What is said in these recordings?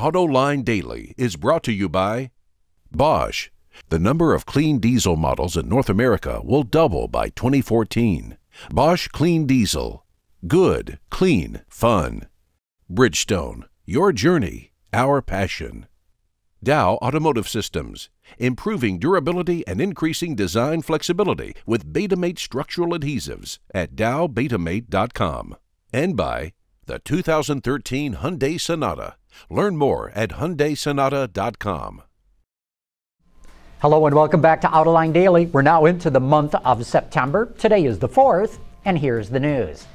Autoline Daily is brought to you by Bosch. The number of clean diesel models in North America will double by 2014. Bosch Clean Diesel. Good, clean, fun. Bridgestone. Your journey, our passion. Dow Automotive Systems. Improving durability and increasing design flexibility with Betamate structural adhesives at dowbetamate.com. And by the 2013 Hyundai Sonata. Learn more at HyundaiSonata.com. Hello and welcome back to Autoline Daily. We're now into the month of September. Today is the 4th, and here's the news.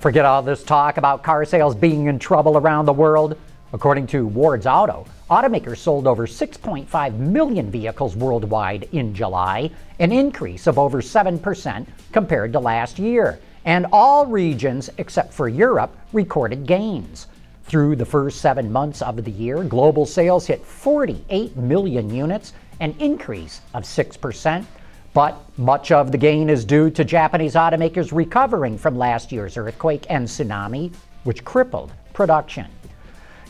Forget all this talk about car sales being in trouble around the world. According to Ward's Auto, automakers sold over 6.5 million vehicles worldwide in July, an increase of over 7% compared to last year. And all regions except for Europe recorded gains. Through the first seven months of the year, global sales hit 48 million units, an increase of 6%. But much of the gain is due to Japanese automakers recovering from last year's earthquake and tsunami, which crippled production.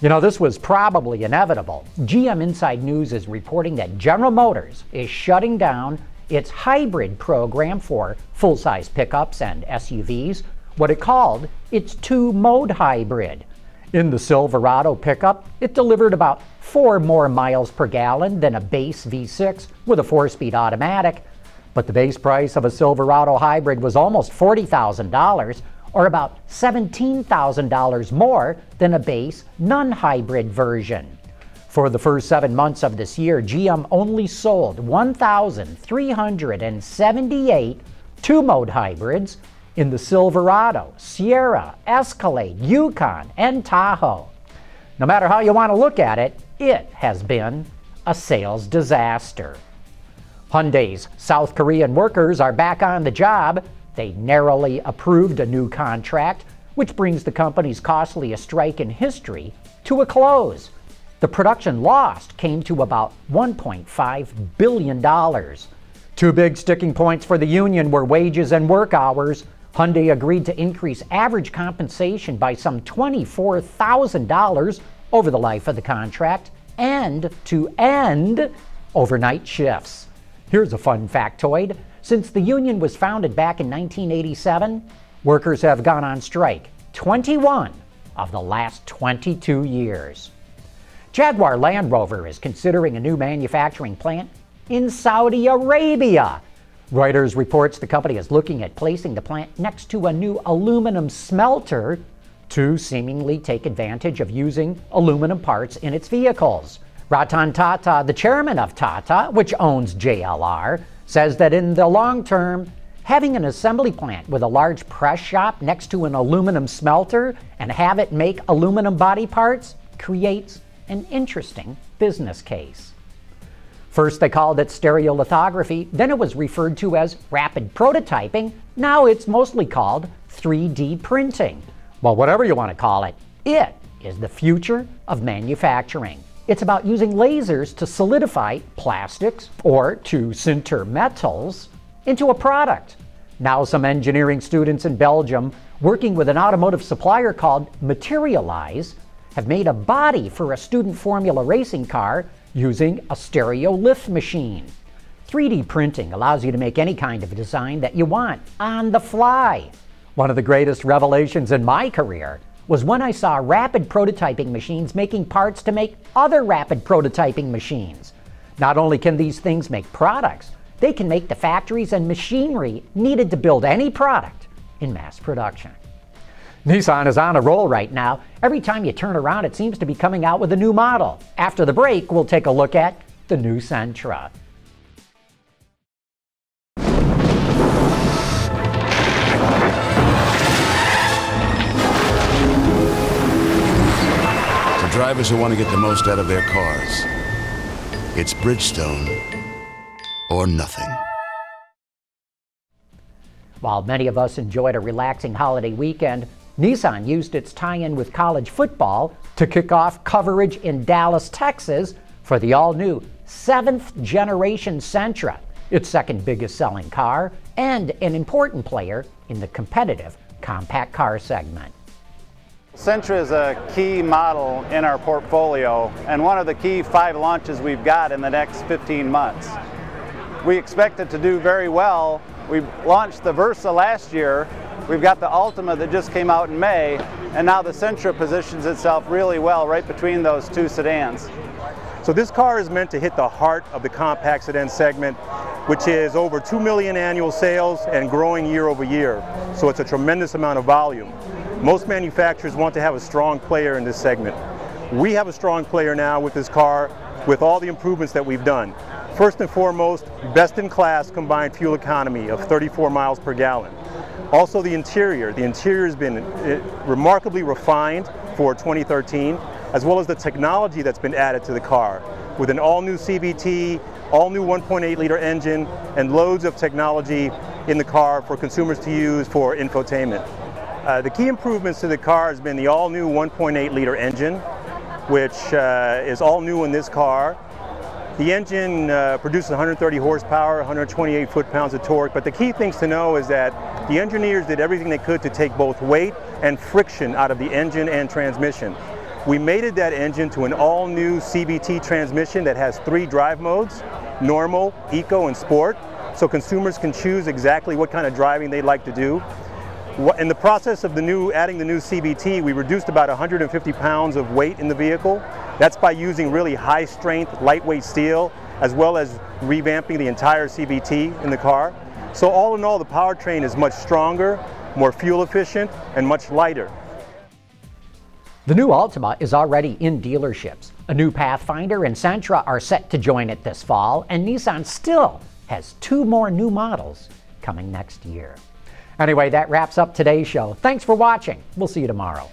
You know, this was probably inevitable. GM Inside News is reporting that General Motors is shutting down its hybrid program for full size pickups and SUVs, what it called its two mode hybrid. In the Silverado pickup, it delivered about four more miles per gallon than a base V6 with a four speed automatic. But the base price of a Silverado hybrid was almost $40,000, or about $17,000 more than a base non hybrid version. For the first seven months of this year, GM only sold 1,378 two mode hybrids in the Silverado, Sierra, Escalade, Yukon, and Tahoe. No matter how you want to look at it, it has been a sales disaster. Hyundai's South Korean workers are back on the job. They narrowly approved a new contract, which brings the company's costliest strike in history to a close. The production lost came to about $1.5 billion. Two big sticking points for the union were wages and work hours. Hyundai agreed to increase average compensation by some $24,000 over the life of the contract and to end overnight shifts. Here's a fun factoid. Since the union was founded back in 1987, workers have gone on strike 21 of the last 22 years. Jaguar Land Rover is considering a new manufacturing plant in Saudi Arabia Reuters reports the company is looking at placing the plant next to a new aluminum smelter to seemingly take advantage of using aluminum parts in its vehicles. Ratan Tata, the chairman of Tata, which owns JLR, says that in the long term, having an assembly plant with a large press shop next to an aluminum smelter and have it make aluminum body parts creates an interesting business case. First, they called it stereolithography, then it was referred to as rapid prototyping. Now it's mostly called 3D printing. Well, whatever you want to call it, it is the future of manufacturing. It's about using lasers to solidify plastics or to sinter metals into a product. Now, some engineering students in Belgium, working with an automotive supplier called Materialise, have made a body for a student formula racing car using a stereolith machine. 3D printing allows you to make any kind of design that you want on the fly. One of the greatest revelations in my career was when I saw rapid prototyping machines making parts to make other rapid prototyping machines. Not only can these things make products, they can make the factories and machinery needed to build any product in mass production. Nissan is on a roll right now. Every time you turn around, it seems to be coming out with a new model. After the break, we'll take a look at the new Sentra. For drivers who want to get the most out of their cars, it's Bridgestone or nothing. While many of us enjoyed a relaxing holiday weekend, Nissan used its tie in with college football to kick off coverage in Dallas, Texas for the all new seventh generation Sentra, its second biggest selling car, and an important player in the competitive compact car segment. Sentra is a key model in our portfolio and one of the key five launches we've got in the next 15 months. We expect it to do very well. We launched the Versa last year. We've got the Altima that just came out in May, and now the Sentra positions itself really well right between those two sedans. So this car is meant to hit the heart of the compact sedan segment, which is over 2 million annual sales and growing year over year. So it's a tremendous amount of volume. Most manufacturers want to have a strong player in this segment. We have a strong player now with this car with all the improvements that we've done. First and foremost, best in class combined fuel economy of 34 miles per gallon. Also the interior. The interior has been eh, remarkably refined for 2013, as well as the technology that's been added to the car with an all-new CVT, all-new 1.8 liter engine, and loads of technology in the car for consumers to use for infotainment. Uh, the key improvements to the car has been the all-new 1.8 liter engine, which uh, is all new in this car. The engine uh, produces 130 horsepower, 128 foot-pounds of torque, but the key things to know is that the engineers did everything they could to take both weight and friction out of the engine and transmission. We mated that engine to an all-new CVT transmission that has three drive modes, normal, eco, and sport, so consumers can choose exactly what kind of driving they'd like to do. In the process of the new, adding the new CVT, we reduced about 150 pounds of weight in the vehicle. That's by using really high strength, lightweight steel, as well as revamping the entire CVT in the car. So all in all, the powertrain is much stronger, more fuel efficient, and much lighter. The new Altima is already in dealerships. A new Pathfinder and Sentra are set to join it this fall, and Nissan still has two more new models coming next year. Anyway, that wraps up today's show. Thanks for watching. We'll see you tomorrow.